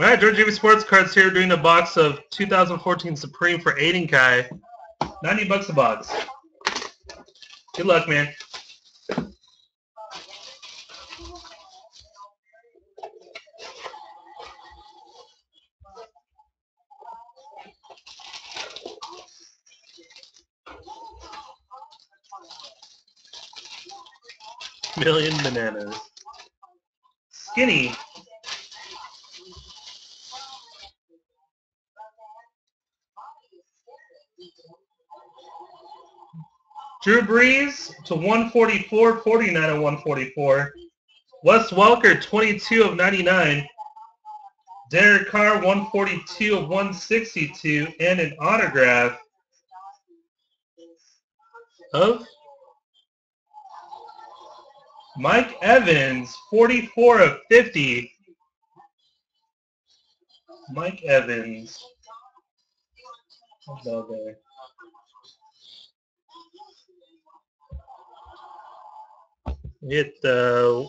All right, George Jimmy Sports Cards here doing a box of 2014 Supreme for Aydenkye. 90 bucks a box. Good luck, man. Million bananas. Skinny. Drew Brees to 144, 49 of 144. Wes Welker, 22 of 99. Derek Carr, 142 of 162. And an autograph of Mike Evans, 44 of 50. Mike Evans. There. Hit the